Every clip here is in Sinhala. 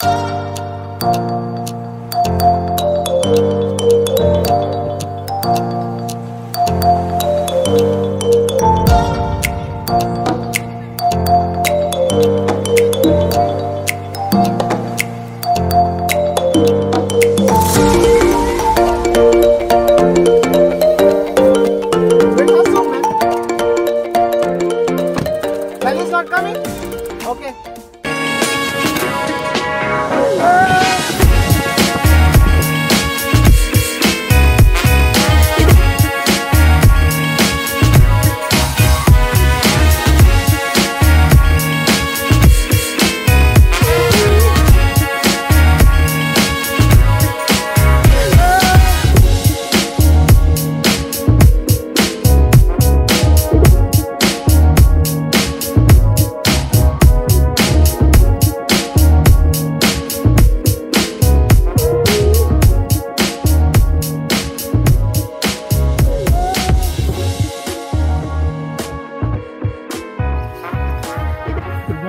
Música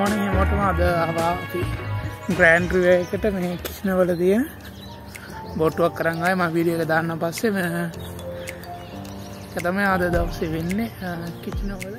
ගුඩ්මෝනිින් මොටම අද අවාපි ග්‍රෑන්ඩ්‍රුව එකට මේ කිෂ්නවල දිය බොට්ටුවක් කරංගයි ම විඩියක දාන්න පස්සේ කතම අද දවසේ වෙන්නේ කිචනවල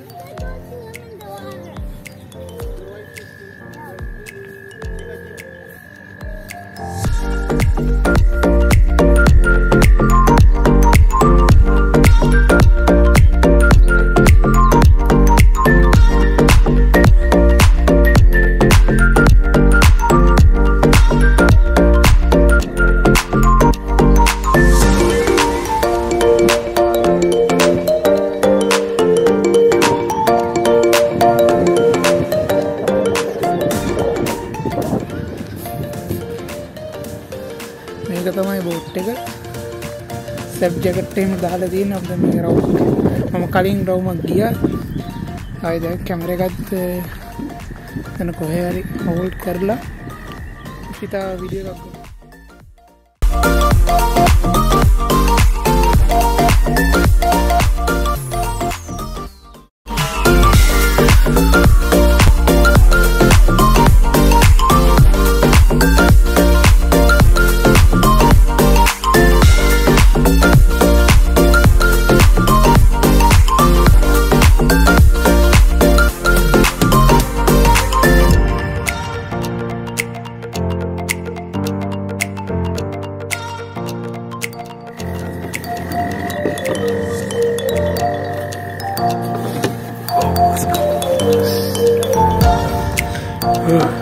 සැබ් ජකට්ටේම දාලා තියෙන අප මේ රව් මම කලින් රවුමක් ගිය. අයිද කැමරගත් තන කොහරි හෝල්ඩ් කරලා හිතා විඩියක් Thank Mm.